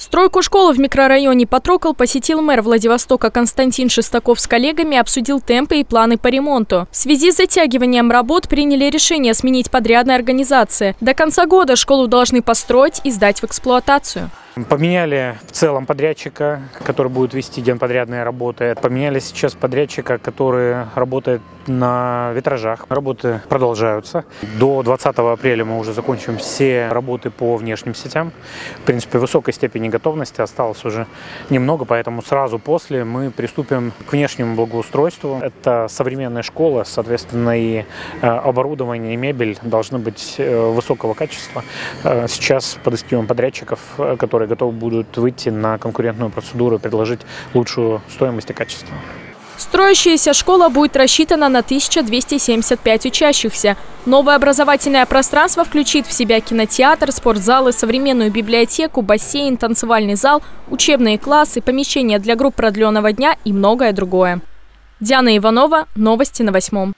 Стройку школы в микрорайоне Патрокол посетил мэр Владивостока Константин Шестаков с коллегами, обсудил темпы и планы по ремонту. В связи с затягиванием работ приняли решение сменить подрядные организации. До конца года школу должны построить и сдать в эксплуатацию. Поменяли в целом подрядчика, который будет вести генподрядные работы. Поменяли сейчас подрядчика, который работает на витражах. Работы продолжаются. До 20 апреля мы уже закончим все работы по внешним сетям. В принципе, высокой степени готовности осталось уже немного, поэтому сразу после мы приступим к внешнему благоустройству. Это современная школа, соответственно, и э, оборудование, и мебель должны быть э, высокого качества. Э, сейчас подыскиваем подрядчиков, которые готовы будут выйти на конкурентную процедуру и предложить лучшую стоимость и качество. Строящаяся школа будет рассчитана на 1275 учащихся. Новое образовательное пространство включит в себя кинотеатр, спортзалы, современную библиотеку, бассейн, танцевальный зал, учебные классы, помещения для групп продленного дня и многое другое. Диана Иванова. Новости на восьмом.